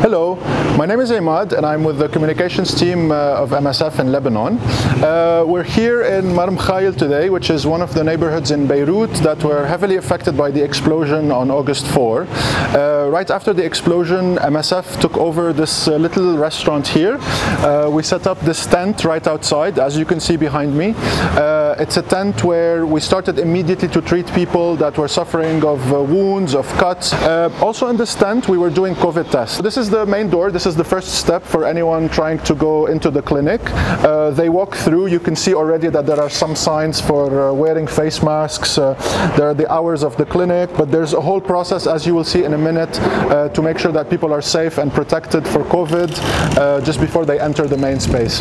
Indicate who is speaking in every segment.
Speaker 1: Hello, my name is Ahmad and I'm with the communications team uh, of MSF in Lebanon. Uh, we're here in Mar Mikhael today, which is one of the neighborhoods in Beirut that were heavily affected by the explosion on August 4. Uh, right after the explosion, MSF took over this uh, little restaurant here. Uh, we set up this tent right outside, as you can see behind me. Uh, it's a tent where we started immediately to treat people that were suffering of wounds, of cuts. also in this tent, we were doing COVID tests. This is the main door. This is the first step for anyone trying to go into the clinic. Uh, they walk through. You can see already that there are some signs for uh, wearing face masks. Uh, there are the hours of the clinic, but there's a whole process, as you will see in a minute, uh, to make sure that people are safe and protected for COVID uh, just before they enter the main space.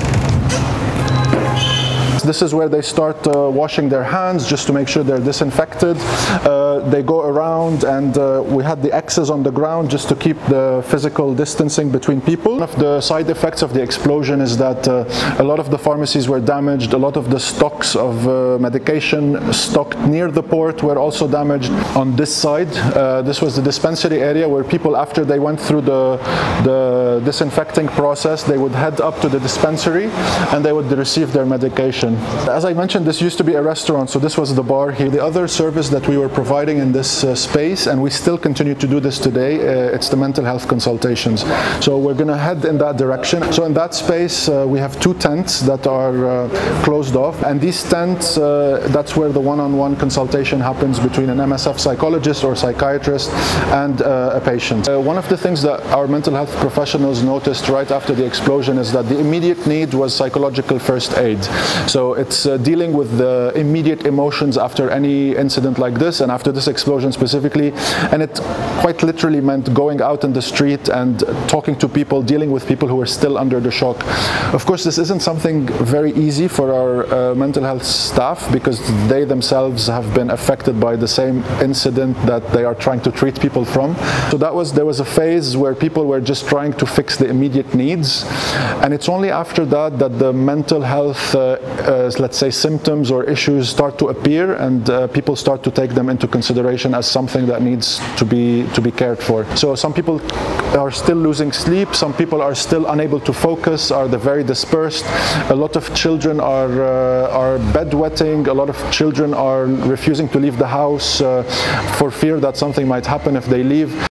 Speaker 1: This is where they start uh, washing their hands just to make sure they're disinfected. Uh, they go around and uh, we had the X's on the ground just to keep the physical distancing between people. One of the side effects of the explosion is that uh, a lot of the pharmacies were damaged, a lot of the stocks of uh, medication stocked near the port were also damaged. On this side, uh, this was the dispensary area where people after they went through the, the disinfecting process, they would head up to the dispensary and they would receive their medication. As I mentioned, this used to be a restaurant, so this was the bar here. The other service that we were providing in this uh, space, and we still continue to do this today, uh, it's the mental health consultations. So we're going to head in that direction. So in that space, uh, we have two tents that are uh, closed off, and these tents, uh, that's where the one-on-one -on -one consultation happens between an MSF psychologist or psychiatrist and uh, a patient. one of the things that our mental health professionals noticed right after the explosion is that the immediate need was psychological first aid. So it's uh, dealing with the immediate emotions after any incident like this and after this explosion specifically. And it quite literally meant going out in the street and talking to people, dealing with people who are still under the shock. Of course, this isn't something very easy for our uh, mental health staff because they themselves have been affected by the same incident that they are trying to treat people from. So that was there was a phase where people were just trying to fix the immediate needs, and it's only after that that the mental health uh, uh let's say, symptoms or issues start to appear, and uh, people start to take them into consideration as something that needs to be to be cared for. So some people are still losing sleep. Some people are still unable to focus. Are very dispersed? A lot of children are uh, are bedwetting. A lot of children are refusing to leave the house uh, for fear that something might happen if they leave.